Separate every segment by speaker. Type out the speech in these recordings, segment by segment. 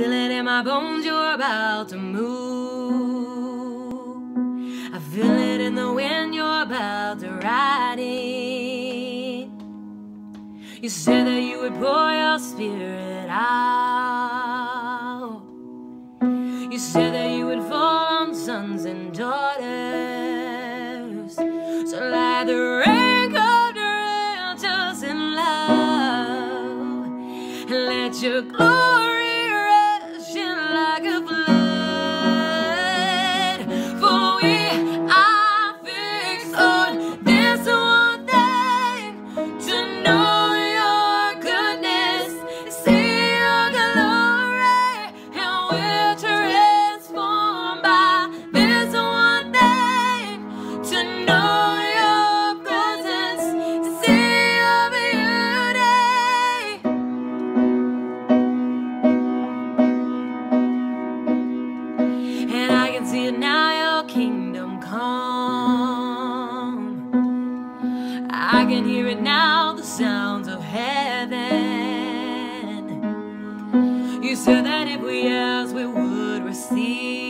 Speaker 1: feel it in my bones, you're about to move. I feel it in the wind, you're about to ride it. You said that you would pour your spirit out. You said that you would fall on sons and daughters. So let the rain down just in love. And let your glory. I can hear it now, the sounds of heaven. You said that if we ask, we would receive.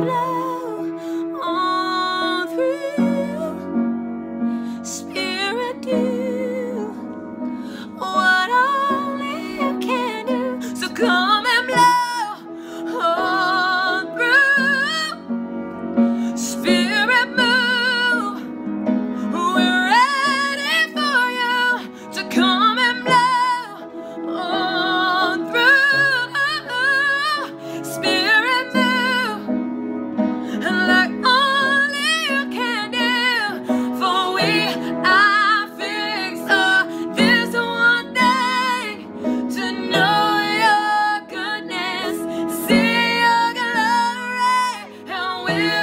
Speaker 1: Come will.